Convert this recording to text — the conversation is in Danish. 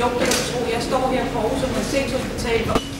Jo, det kan du tro. Jeg står her på Aarhus Universitetshospital.